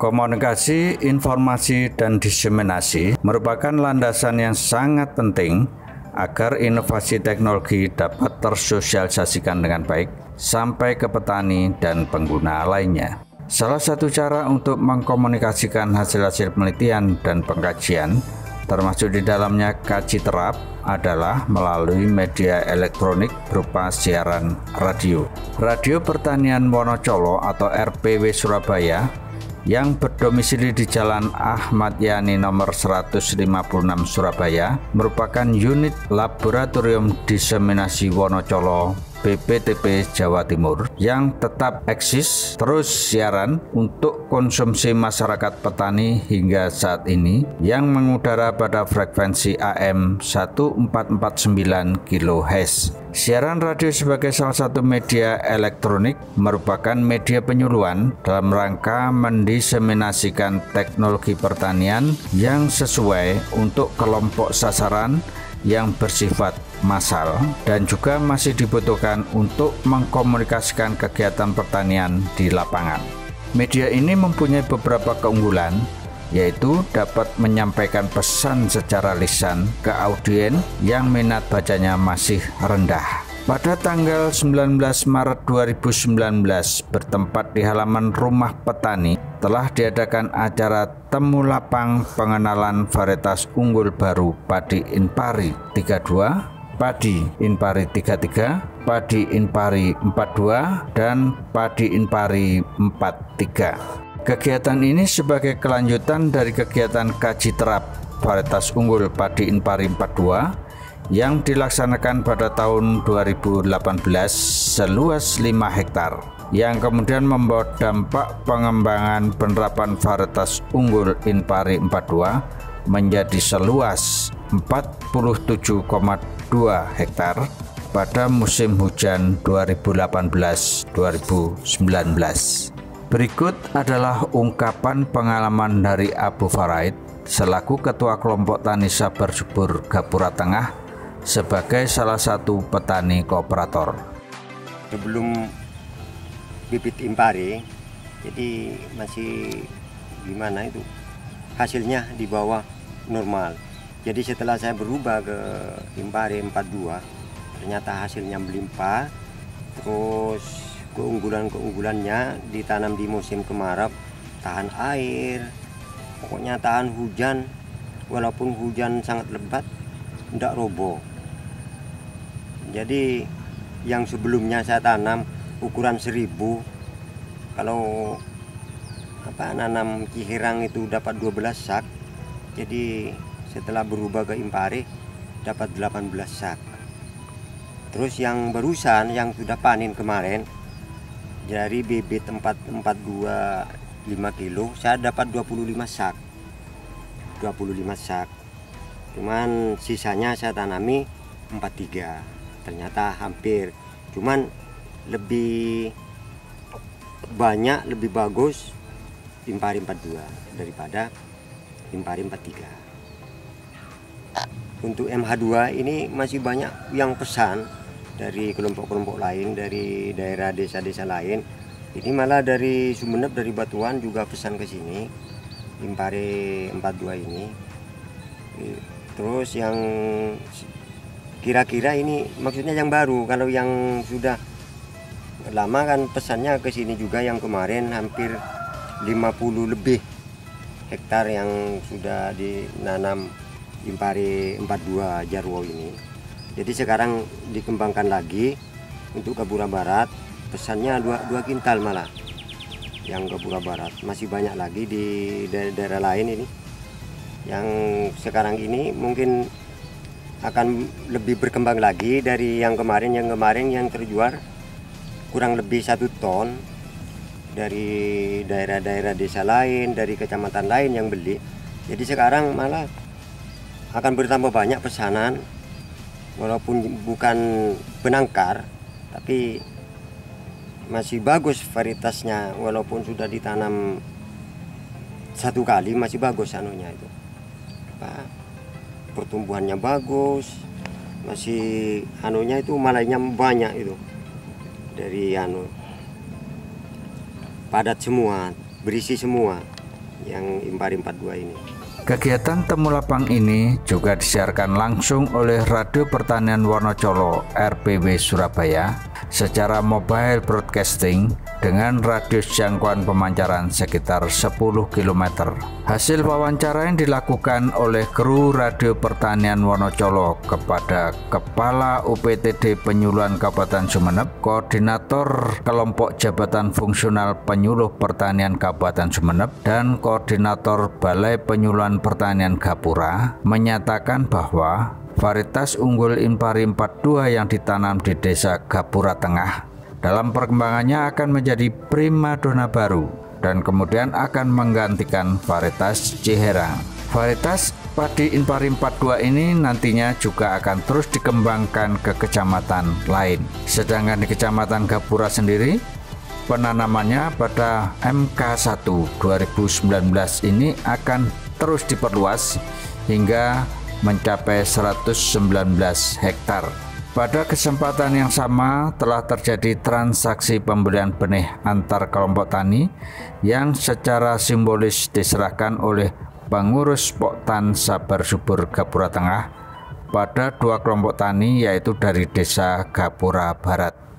Komunikasi, informasi, dan diseminasi merupakan landasan yang sangat penting agar inovasi teknologi dapat tersosialisasikan dengan baik sampai ke petani dan pengguna lainnya. Salah satu cara untuk mengkomunikasikan hasil-hasil penelitian dan pengkajian, termasuk di dalamnya kaji terap, adalah melalui media elektronik berupa siaran radio. Radio Pertanian Wonocolo atau RPW Surabaya yang berdomisili di Jalan Ahmad Yani nomor 156 Surabaya merupakan unit laboratorium diseminasi Wonocolo BPTP Jawa Timur yang tetap eksis terus siaran untuk konsumsi masyarakat petani hingga saat ini yang mengudara pada frekuensi AM 1449 kHz. Siaran radio sebagai salah satu media elektronik merupakan media penyuluhan dalam rangka mendiseminasikan teknologi pertanian yang sesuai untuk kelompok sasaran yang bersifat massal dan juga masih dibutuhkan untuk mengkomunikasikan kegiatan pertanian di lapangan. Media ini mempunyai beberapa keunggulan, yaitu dapat menyampaikan pesan secara lisan ke audien yang minat bacanya masih rendah. Pada tanggal 19 Maret 2019 bertempat di halaman rumah petani telah diadakan acara temu lapang pengenalan varietas unggul baru padi Inpari 32, padi Inpari 33, padi Inpari 42 dan padi Inpari 43. Kegiatan ini sebagai kelanjutan dari kegiatan kaji terap varietas unggul padi Inpari 42 yang dilaksanakan pada tahun 2018 seluas 5 hektar yang kemudian membawa dampak pengembangan penerapan varietas unggul Inpari 42 menjadi seluas 47,2 hektar pada musim hujan 2018-2019. Berikut adalah ungkapan pengalaman dari Abu Faraid selaku Ketua Kelompok Tani Sabar Subur Gapura Tengah sebagai salah satu petani kooperator. Sebelum bibit impari, jadi masih gimana itu hasilnya di bawah normal. Jadi setelah saya berubah ke impari 42, ternyata hasilnya melimpah. Terus keunggulan-keunggulannya ditanam di musim kemarau, tahan air, pokoknya tahan hujan, walaupun hujan sangat lebat, tidak roboh jadi yang sebelumnya saya tanam ukuran seribu kalau apa nanam cihirang itu dapat 12 sak jadi setelah berubah ke impari dapat 18 sak. Terus yang barusan yang sudah panen kemarin dari bibit 442 5 kilo saya dapat 25 sak. 25 sak cuman sisanya saya tanami 43 ternyata hampir. Cuman lebih banyak lebih bagus Impari 42 daripada Impari 43 untuk MH2 ini masih banyak yang pesan dari kelompok-kelompok lain dari daerah desa-desa lain. Ini malah dari Sumeneb dari Batuan juga pesan ke sini Impari 42 ini terus yang kira-kira ini maksudnya yang baru kalau yang sudah lama kan pesannya ke sini juga yang kemarin hampir 50 lebih hektar yang sudah dinanam impari 42 Jarwo ini. Jadi sekarang dikembangkan lagi untuk Kabura Barat pesannya dua, dua kintal malah yang Kabura Barat. Masih banyak lagi di daerah-daerah lain ini yang sekarang ini mungkin akan lebih berkembang lagi dari yang kemarin. Yang kemarin yang terjual kurang lebih satu ton dari daerah-daerah desa lain dari kecamatan lain yang beli. Jadi sekarang malah akan bertambah banyak pesanan walaupun bukan penangkar tapi masih bagus varietasnya walaupun sudah ditanam satu kali masih bagus anunya itu apa pertumbuhannya bagus masih anunya itu malainya banyak itu dari anu padat semua berisi semua yang Impari 42 ini. Kegiatan Temulapang ini juga disiarkan langsung oleh Radio Pertanian Wonocolo RPW Surabaya secara mobile broadcasting dengan radius jangkauan pemancaran sekitar 10 km. Hasil wawancara yang dilakukan oleh kru Radio Pertanian Wonocolo kepada Kepala UPTD Penyuluhan Kabupaten Sumeneb, Koordinator Kelompok Jabatan Fungsional Penyuluh Pertanian Kabupaten Sumeneb, dan Koordinator Balai Penyuluhan Pertanian Gapura menyatakan bahwa varietas unggul Impari 42 yang ditanam di Desa Gapura Tengah dalam perkembangannya akan menjadi prima dona baru dan kemudian akan menggantikan varietas Ciherang. Varietas padi Impari 42 ini nantinya juga akan terus dikembangkan ke kecamatan lain. Sedangkan di Kecamatan Gapura sendiri, penanamannya pada MK1 2019 ini akan terus diperluas hingga mencapai 119 hektar. Pada kesempatan yang sama telah terjadi transaksi pembelian benih antar kelompok tani yang secara simbolis diserahkan oleh pengurus Poktan Sabar Subur Gapura Tengah pada dua kelompok tani yaitu dari Desa Gapura Barat.